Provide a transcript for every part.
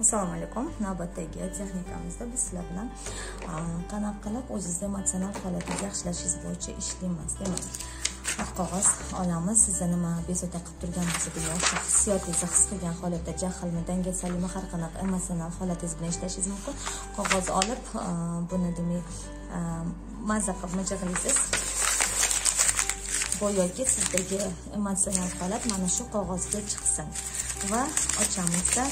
assalomu alaykum. Navbatdagi texnikamizda biz sizlar bilan qanaqa qilib o'zizni emotsional holatingizni yaxshilashingiz bo'yicha ishlaymiz demak oq qog'oz olamiz. Sizni nima bezovta qilib turgan bo'lsa yoki hissiyotingizni his qilgan holatda jahlmi dangasalimi har qanaqa emotsional holatingiz bilan ishlashingiz mumkin. Qog'oz olib buni demak mazza qilib mijig'laysiz go'yoki sizdagi emotsional holat mana shu qog'ozga chiqsin va ochamizda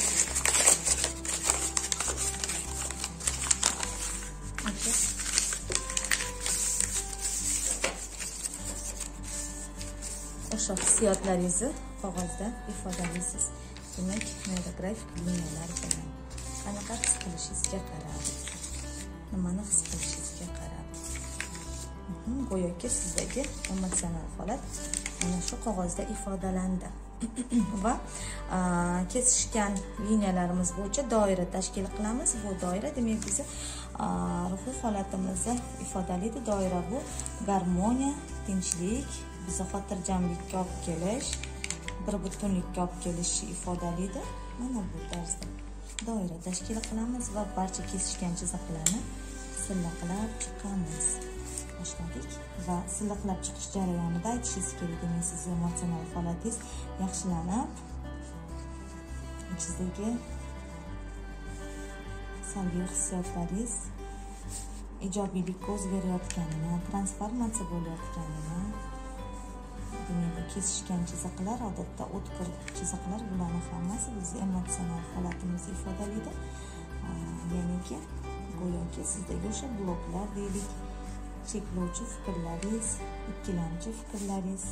o'sha hissiyotlaringizni qog'ozda ifodalaysiz demak neurografik liniyalar bilan qanaqa his qilishingizga qarab nimani his qilishingizga qarab mhm, go'yoki sizdagi emotsional holat mana shu qog'ozda ifodalandi. Va kesishgan liniyalarimiz bo'yicha doira tashkil qilamiz. Bu doira demak bizni ruhiy holatimizni ifodalaydi doira bu garmoniya tinchlik bizni xotirjamlikka olib kelish bir butunlikka olib kelishi ifodalaydi mana bu tarzda doira tashkil qilamiz va barcha kesishgan chiziqlarni silliqlab chiqamiz. Boshladik va silliqlab chiqish jarayonida aytishingiz kerak demak sizni emotsional holatingiz yaxshilanib ichingizdagi salbiy hissiyotlaringiz ijobiylikka o'zgarayotganini transformatsiya bo'layotganini dunyoda kesishgan chiziqlar odatda o'tkir chiziqlar bularni hammasi bizni emotsional holatimizni ifodalaydi ya'niki go'yoki sizdagi o'sha bloklar deylik. Cheklovchi fikrlaringiz ikkilamchi fikrlaringiz.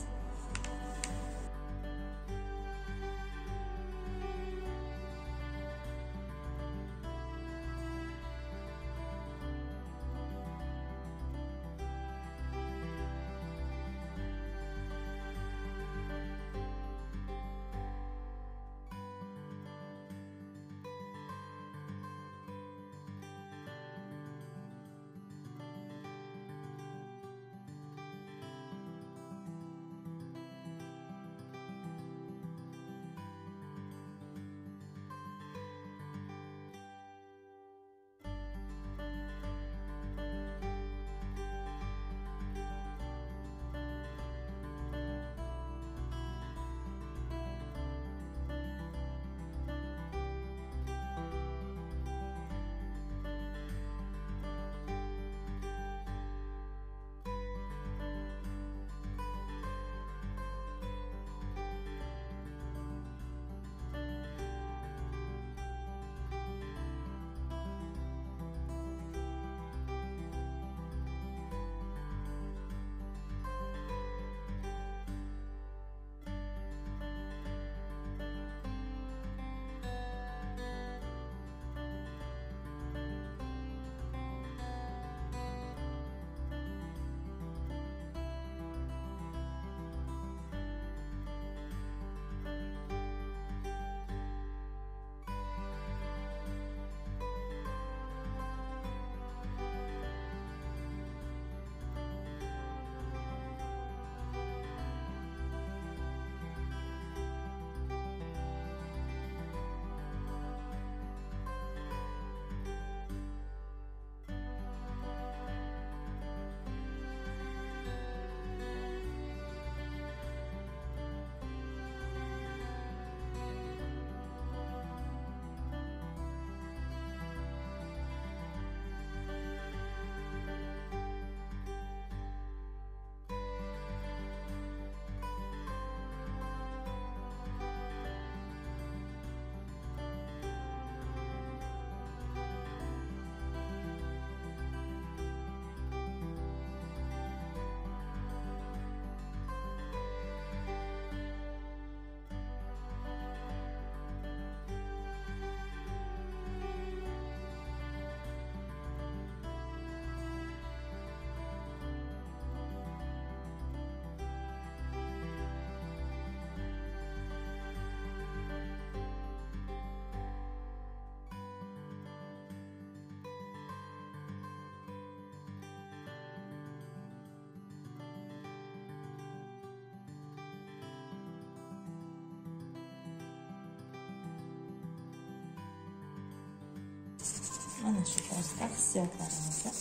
Mana shu tarzda hissiyotlarimizni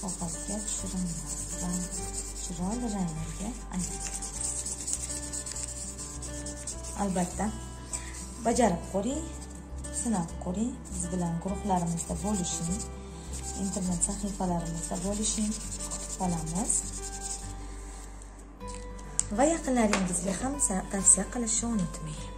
qog'ozga tushiringlar va chiroyli ranglarga aylantiramiz albatta bajarib ko'ring sinab ko'ring biz bilan guruhlarimizda bo'lishing internet sahifalarimizda bo'lishing kutib qolamiz va yaqinlaringizga ham tavsiya qilishni unutmang.